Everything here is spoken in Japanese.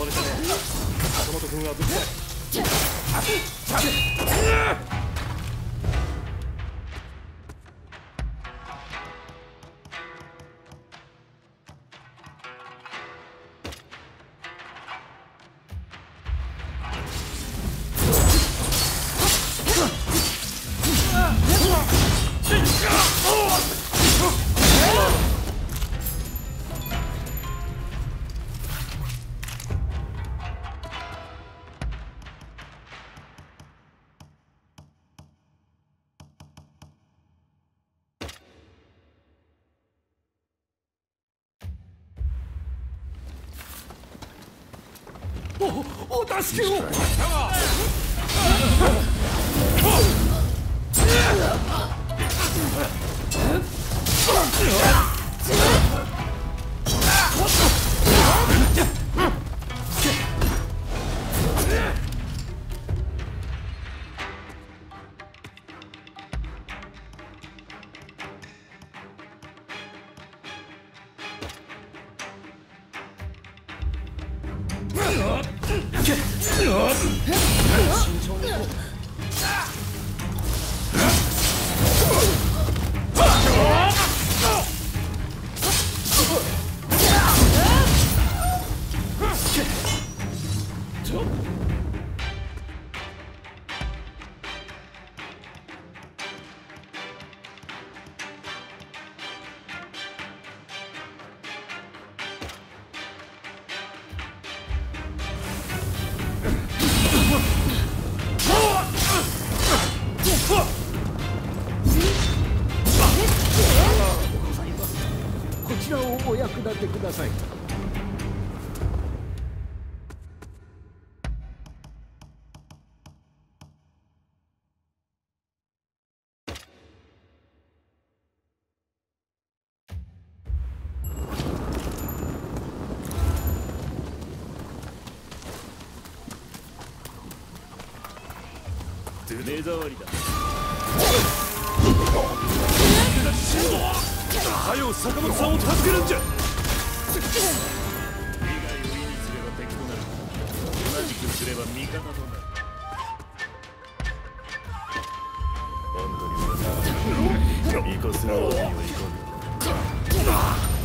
暴れたね。坂本君は無事だお助けを。ちらをお役立てください。目障りだ。はよ坂本さんを助けるんじゃ。利害を意にすれば敵となる同じくすれば味方となる。あんたには生かせるわけにはいかん